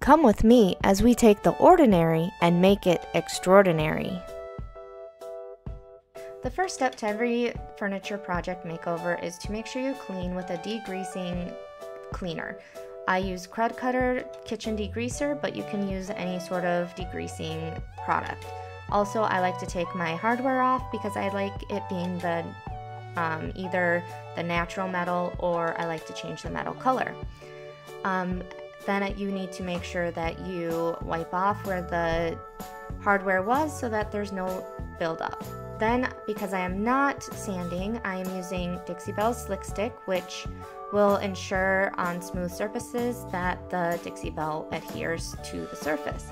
Come with me as we take the ordinary and make it extraordinary. The first step to every furniture project makeover is to make sure you clean with a degreasing cleaner. I use Krud Cutter kitchen degreaser, but you can use any sort of degreasing product. Also, I like to take my hardware off because I like it being the um, either the natural metal or I like to change the metal color. Um, then you need to make sure that you wipe off where the hardware was so that there's no buildup. Then, because I am not sanding, I am using Dixie Belle Slick Stick, which will ensure on smooth surfaces that the Dixie Belle adheres to the surface.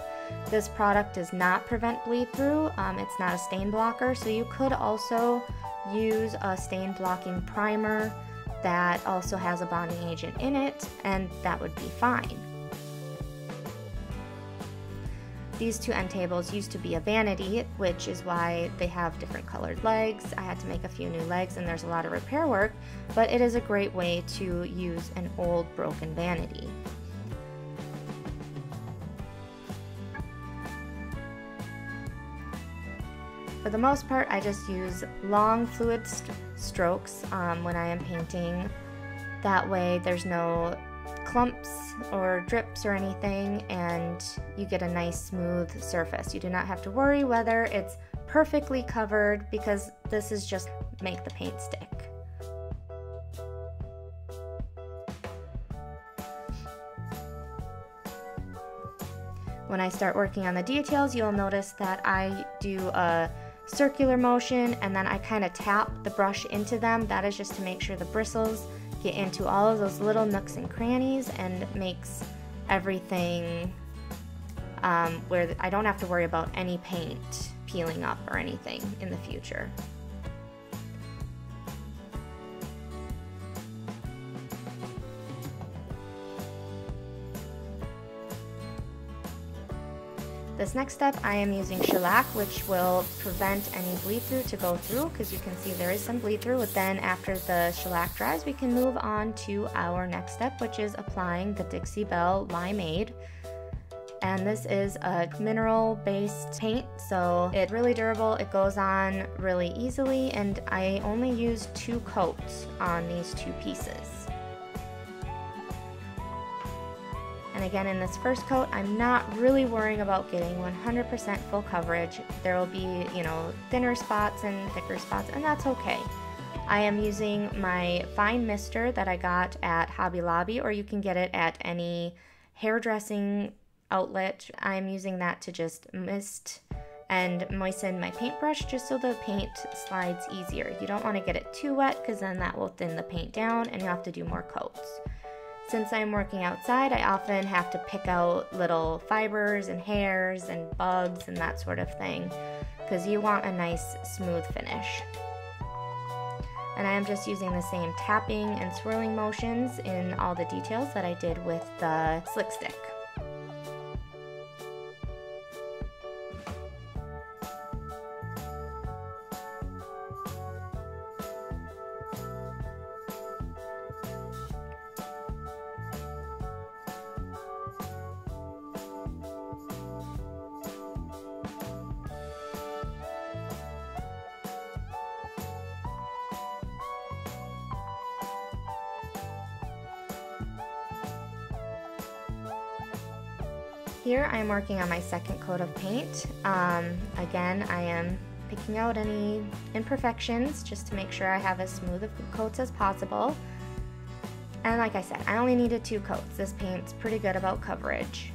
This product does not prevent bleed through, um, it's not a stain blocker, so you could also use a stain blocking primer that also has a bonding agent in it, and that would be fine. These two end tables used to be a vanity, which is why they have different colored legs. I had to make a few new legs and there's a lot of repair work, but it is a great way to use an old broken vanity. For the most part, I just use long fluid strokes um, when I am painting. That way there's no clumps or drips or anything and you get a nice smooth surface. You do not have to worry whether it's perfectly covered because this is just make the paint stick. When I start working on the details, you'll notice that I do a circular motion and then I kind of tap the brush into them. That is just to make sure the bristles get into all of those little nooks and crannies and makes everything um, where I don't have to worry about any paint peeling up or anything in the future. This next step I am using shellac which will prevent any bleed through to go through because you can see there is some bleed through but then after the shellac dries we can move on to our next step which is applying the Dixie Belle Limeade. And this is a mineral based paint so it's really durable it goes on really easily and I only use two coats on these two pieces And again, in this first coat, I'm not really worrying about getting 100% full coverage. There will be, you know, thinner spots and thicker spots, and that's okay. I am using my fine mister that I got at Hobby Lobby, or you can get it at any hairdressing outlet. I'm using that to just mist and moisten my paintbrush just so the paint slides easier. You don't want to get it too wet because then that will thin the paint down and you have to do more coats. Since I'm working outside, I often have to pick out little fibers and hairs and bugs and that sort of thing because you want a nice smooth finish. And I am just using the same tapping and swirling motions in all the details that I did with the slick stick. Here I am working on my second coat of paint. Um, again, I am picking out any imperfections just to make sure I have as smooth of coats as possible. And like I said, I only needed two coats. This paint's pretty good about coverage.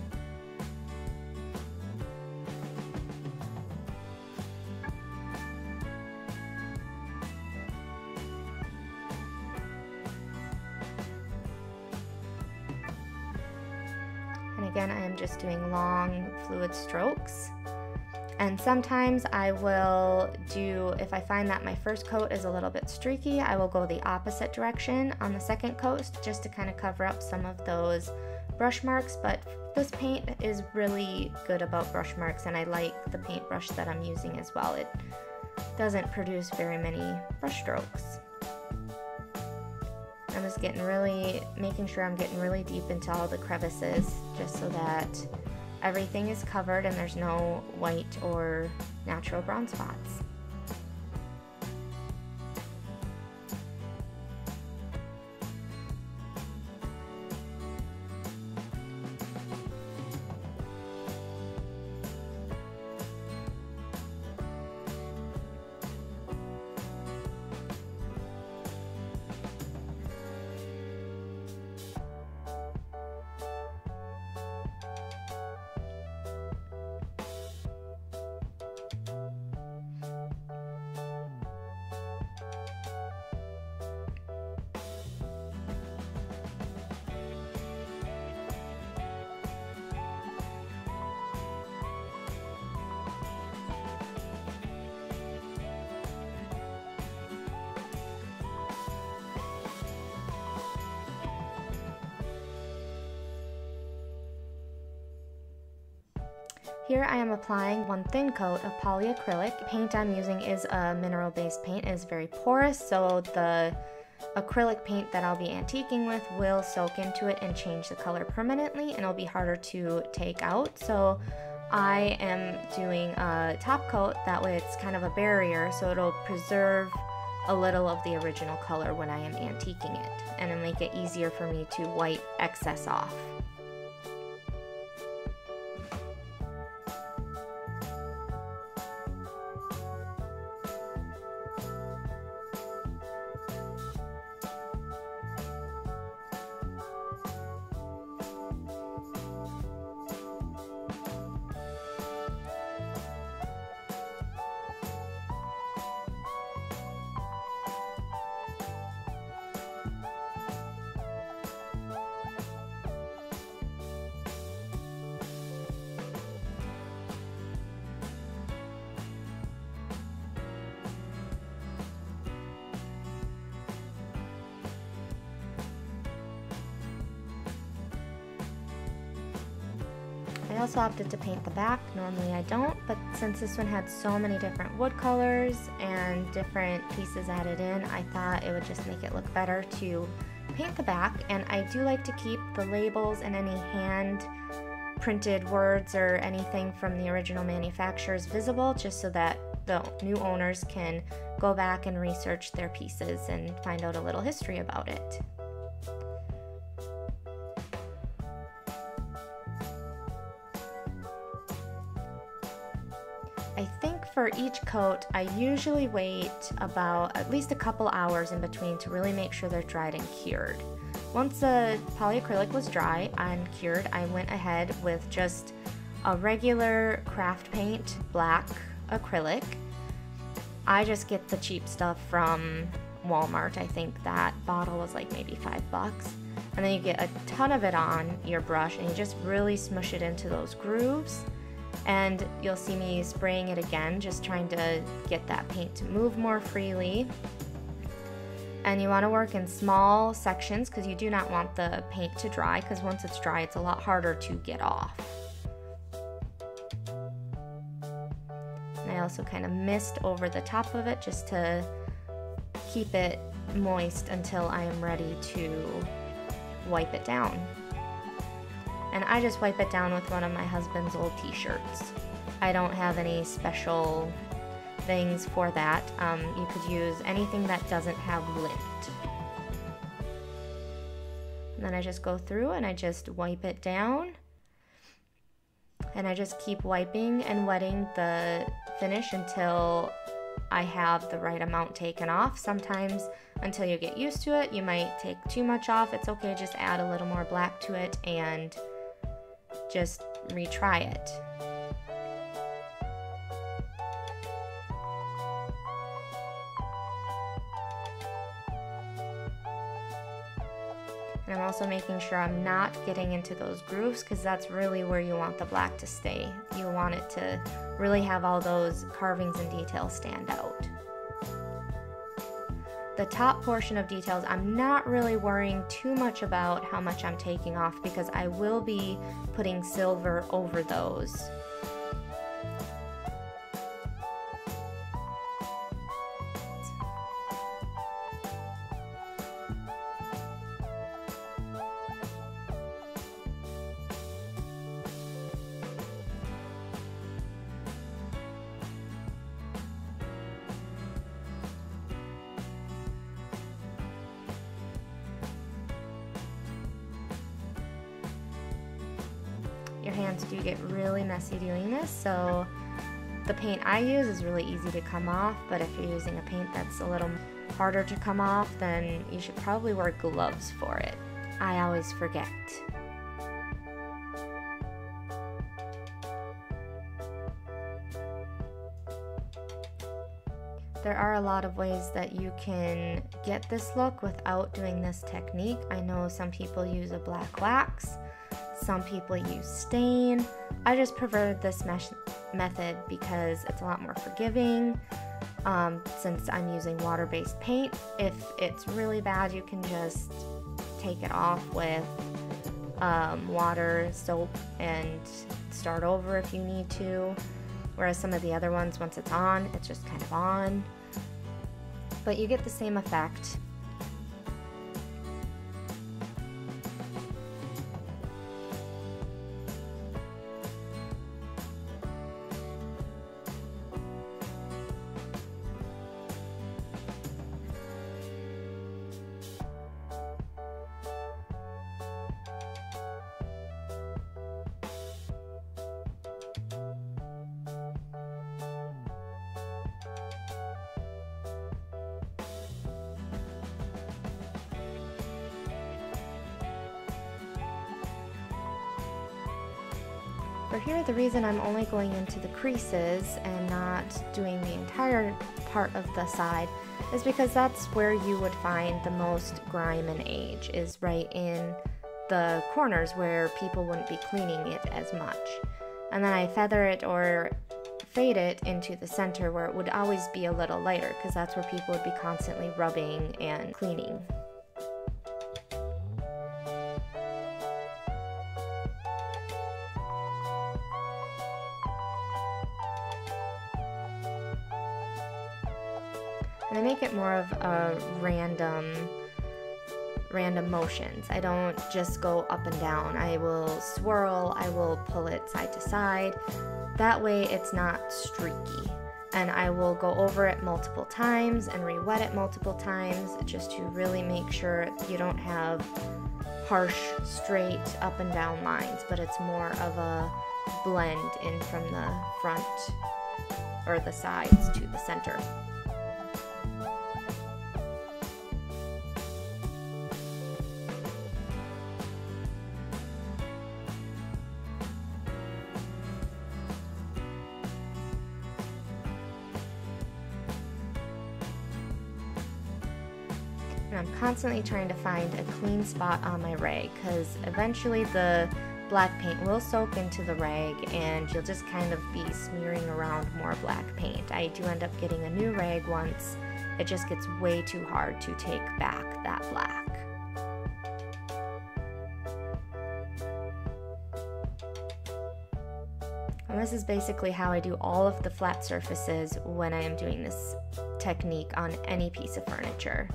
Again, I am just doing long fluid strokes. And sometimes I will do, if I find that my first coat is a little bit streaky, I will go the opposite direction on the second coat just to kind of cover up some of those brush marks. But this paint is really good about brush marks and I like the paintbrush that I'm using as well. It doesn't produce very many brush strokes. I'm just getting really, making sure I'm getting really deep into all the crevices just so that everything is covered and there's no white or natural brown spots. Here I am applying one thin coat of polyacrylic. The paint I'm using is a mineral based paint. It is very porous so the acrylic paint that I'll be antiquing with will soak into it and change the color permanently and it'll be harder to take out. So I am doing a top coat, that way it's kind of a barrier so it'll preserve a little of the original color when I am antiquing it and it'll make it easier for me to wipe excess off. Also opted to paint the back. Normally I don't, but since this one had so many different wood colors and different pieces added in, I thought it would just make it look better to paint the back. And I do like to keep the labels and any hand printed words or anything from the original manufacturers visible just so that the new owners can go back and research their pieces and find out a little history about it. For each coat, I usually wait about at least a couple hours in between to really make sure they're dried and cured. Once the polyacrylic was dry and cured, I went ahead with just a regular craft paint black acrylic. I just get the cheap stuff from Walmart. I think that bottle was like maybe five bucks. And then you get a ton of it on your brush and you just really smush it into those grooves and you'll see me spraying it again just trying to get that paint to move more freely. And you want to work in small sections because you do not want the paint to dry because once it's dry it's a lot harder to get off. And I also kind of mist over the top of it just to keep it moist until I am ready to wipe it down and I just wipe it down with one of my husband's old t-shirts. I don't have any special things for that. Um, you could use anything that doesn't have lint. And then I just go through and I just wipe it down. And I just keep wiping and wetting the finish until I have the right amount taken off. Sometimes until you get used to it, you might take too much off. It's okay, just add a little more black to it and just retry it. And I'm also making sure I'm not getting into those grooves because that's really where you want the black to stay. You want it to really have all those carvings and details stand out. The top portion of details, I'm not really worrying too much about how much I'm taking off because I will be putting silver over those. Use is really easy to come off, but if you're using a paint that's a little harder to come off, then you should probably wear gloves for it. I always forget. There are a lot of ways that you can get this look without doing this technique. I know some people use a black wax, some people use stain. I just prefer this method because it's a lot more forgiving. Um, since I'm using water-based paint, if it's really bad, you can just take it off with um, water, soap, and start over if you need to. Whereas some of the other ones, once it's on, it's just kind of on. But you get the same effect. Reason I'm only going into the creases and not doing the entire part of the side is because that's where you would find the most grime and age, is right in the corners where people wouldn't be cleaning it as much. And then I feather it or fade it into the center where it would always be a little lighter because that's where people would be constantly rubbing and cleaning. More of a random random motions. I don't just go up and down. I will swirl, I will pull it side to side. That way it's not streaky. And I will go over it multiple times and re-wet it multiple times just to really make sure you don't have harsh, straight up and down lines, but it's more of a blend in from the front or the sides to the center. Constantly trying to find a clean spot on my rag because eventually the black paint will soak into the rag and you'll just kind of be smearing around more black paint. I do end up getting a new rag once. It just gets way too hard to take back that black. And this is basically how I do all of the flat surfaces when I am doing this technique on any piece of furniture.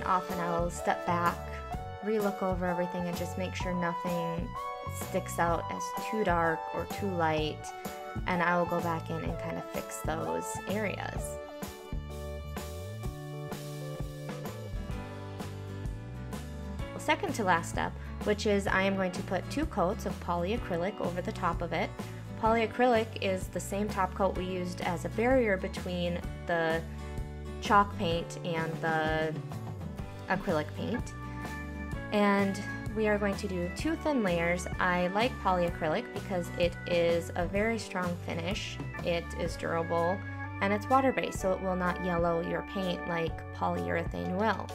And often I'll step back, relook over everything, and just make sure nothing sticks out as too dark or too light. And I will go back in and kind of fix those areas. Second to last step, which is I am going to put two coats of polyacrylic over the top of it. Polyacrylic is the same top coat we used as a barrier between the chalk paint and the acrylic paint. And we are going to do two thin layers. I like polyacrylic because it is a very strong finish, it is durable, and it's water-based so it will not yellow your paint like polyurethane will.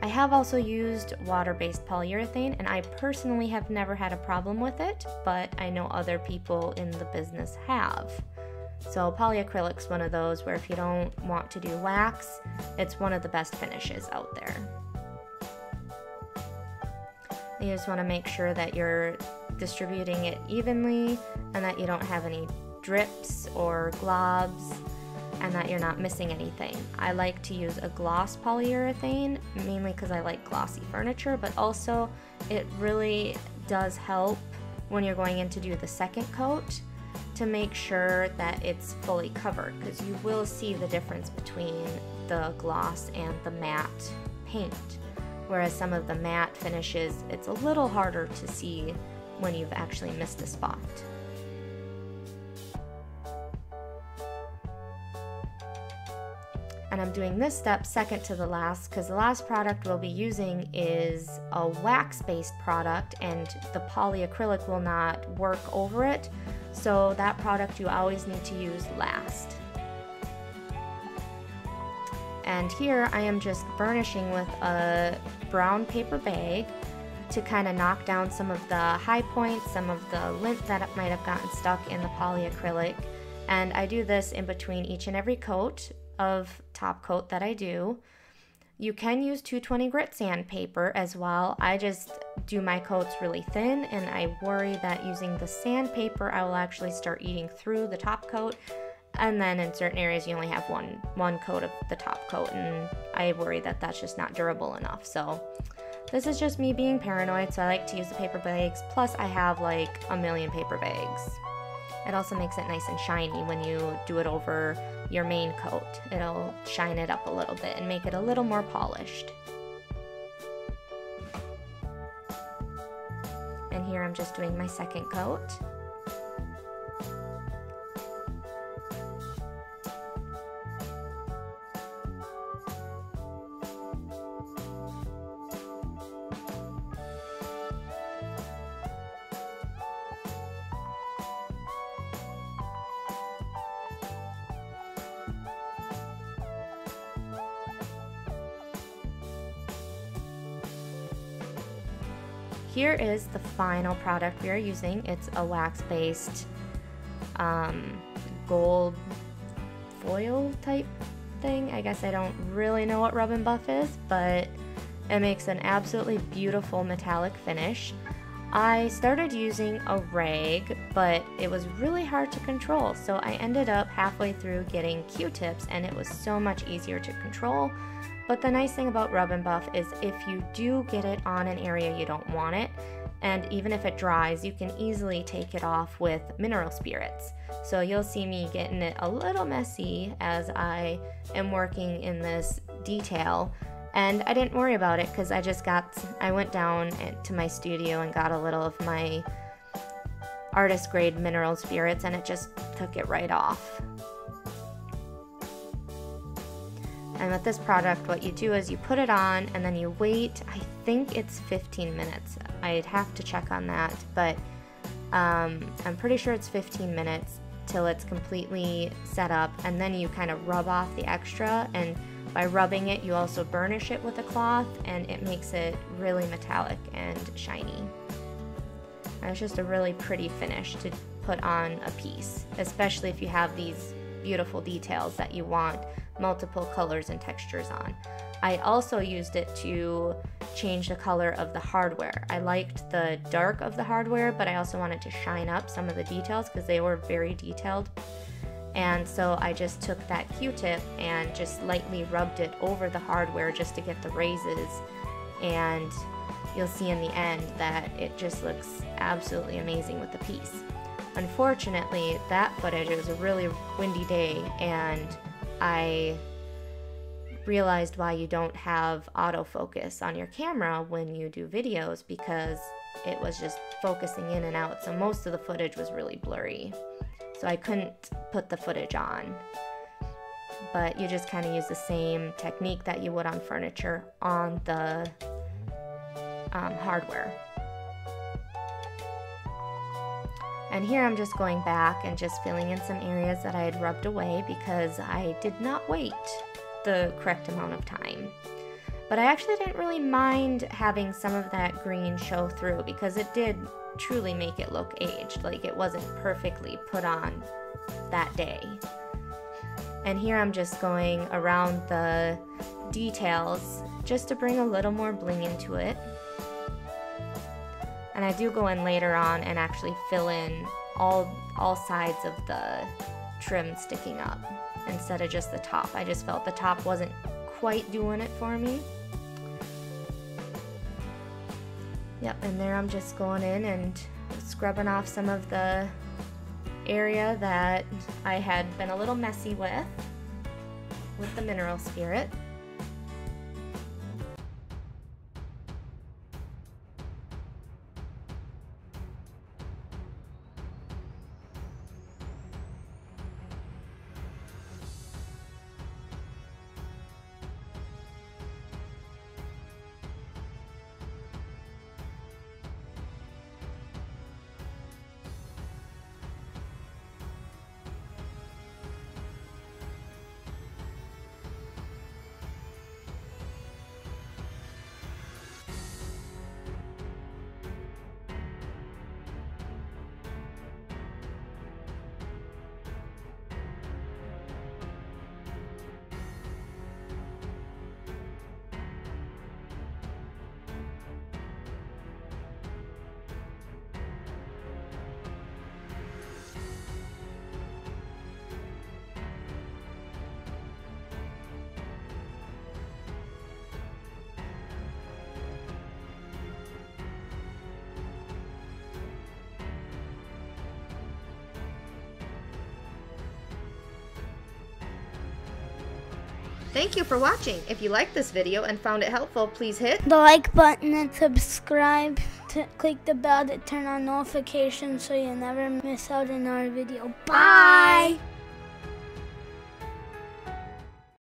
I have also used water-based polyurethane and I personally have never had a problem with it, but I know other people in the business have. So polyacrylic's one of those where if you don't want to do wax, it's one of the best finishes out there. You just want to make sure that you're distributing it evenly and that you don't have any drips or globs and that you're not missing anything. I like to use a gloss polyurethane mainly because I like glossy furniture, but also it really does help when you're going in to do the second coat to make sure that it's fully covered because you will see the difference between the gloss and the matte paint. Whereas some of the matte finishes, it's a little harder to see when you've actually missed a spot. and I'm doing this step second to the last because the last product we'll be using is a wax-based product and the polyacrylic will not work over it so that product you always need to use last. And here I am just burnishing with a brown paper bag to kind of knock down some of the high points, some of the lint that might have gotten stuck in the polyacrylic. And I do this in between each and every coat of top coat that I do. You can use 220 grit sandpaper as well. I just do my coats really thin and I worry that using the sandpaper I will actually start eating through the top coat and then in certain areas you only have one one coat of the top coat and I worry that that's just not durable enough. So this is just me being paranoid so I like to use the paper bags plus I have like a million paper bags. It also makes it nice and shiny when you do it over your main coat. It'll shine it up a little bit and make it a little more polished. And here I'm just doing my second coat. Is the final product we are using. It's a wax-based um, gold foil type thing. I guess I don't really know what Rub and Buff is, but it makes an absolutely beautiful metallic finish. I started using a rag, but it was really hard to control, so I ended up halfway through getting Q-tips and it was so much easier to control. But the nice thing about Rub and Buff is if you do get it on an area you don't want it, and even if it dries, you can easily take it off with mineral spirits. So you'll see me getting it a little messy as I am working in this detail. And I didn't worry about it because I just got, I went down to my studio and got a little of my artist grade mineral spirits and it just took it right off. And with this product, what you do is you put it on and then you wait, I think it's 15 minutes. I'd have to check on that, but um, I'm pretty sure it's 15 minutes till it's completely set up and then you kind of rub off the extra and by rubbing it you also burnish it with a cloth and it makes it really metallic and shiny. And it's just a really pretty finish to put on a piece, especially if you have these beautiful details that you want multiple colors and textures on. I also used it to change the color of the hardware. I liked the dark of the hardware, but I also wanted to shine up some of the details because they were very detailed. And so I just took that Q-tip and just lightly rubbed it over the hardware just to get the raises. And you'll see in the end that it just looks absolutely amazing with the piece. Unfortunately, that footage, it was a really windy day and I realized why you don't have autofocus on your camera when you do videos because it was just focusing in and out. So most of the footage was really blurry. So I couldn't put the footage on. But you just kind of use the same technique that you would on furniture on the um, hardware. And here I'm just going back and just filling in some areas that I had rubbed away because I did not wait the correct amount of time. But I actually didn't really mind having some of that green show through because it did truly make it look aged. Like it wasn't perfectly put on that day. And here I'm just going around the details just to bring a little more bling into it. And I do go in later on and actually fill in all, all sides of the trim sticking up instead of just the top. I just felt the top wasn't quite doing it for me. Yep, and there I'm just going in and scrubbing off some of the area that I had been a little messy with, with the mineral spirit. Thank you for watching. If you liked this video and found it helpful, please hit the like button and subscribe. To click the bell to turn on notifications so you never miss out on our video. Bye. Bye.